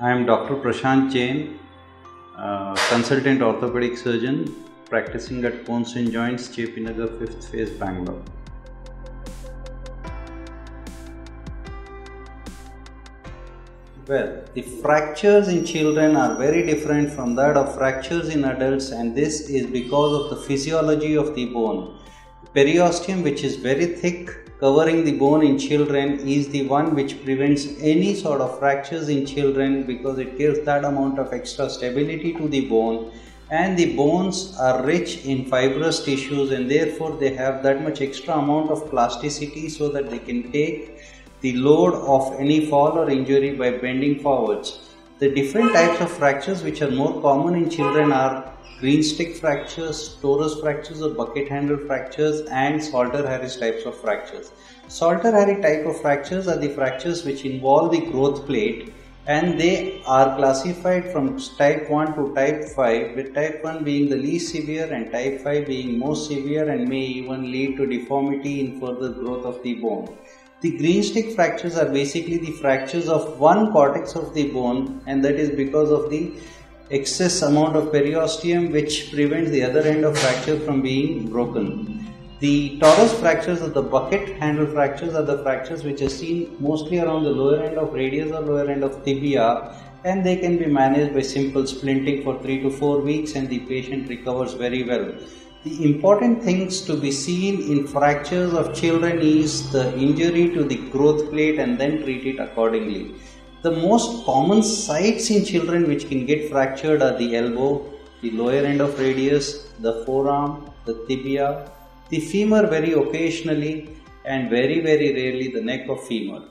I am Dr. Prashanth Jain, uh, consultant orthopedic surgeon practicing at Bones and Joints, JP Nagar, 5th phase, Bangalore. Well, the fractures in children are very different from that of fractures in adults, and this is because of the physiology of the bone. Periosteum, which is very thick, covering the bone in children, is the one which prevents any sort of fractures in children because it gives that amount of extra stability to the bone. And the bones are rich in fibrous tissues, and therefore they have that much extra amount of plasticity so that they can take the load of any fall or injury by bending forwards. The different types of fractures which are more common in children are green stick fractures, torus fractures or bucket handle fractures and Salter-Harris types of fractures. Salter-Harris type of fractures are the fractures which involve the growth plate and they are classified from type 1 to type 5 with type 1 being the least severe and type 5 being most severe and may even lead to deformity in further growth of the bone. The green stick fractures are basically the fractures of one cortex of the bone and that is because of the excess amount of periosteum which prevents the other end of fracture from being broken. The torus fractures or the bucket handle fractures are the fractures which are seen mostly around the lower end of radius or lower end of tibia and they can be managed by simple splinting for 3 to 4 weeks and the patient recovers very well. The important things to be seen in fractures of children is the injury to the growth plate and then treat it accordingly. The most common sites in children which can get fractured are the elbow, the lower end of radius, the forearm, the tibia, the femur very occasionally and very very rarely the neck of femur.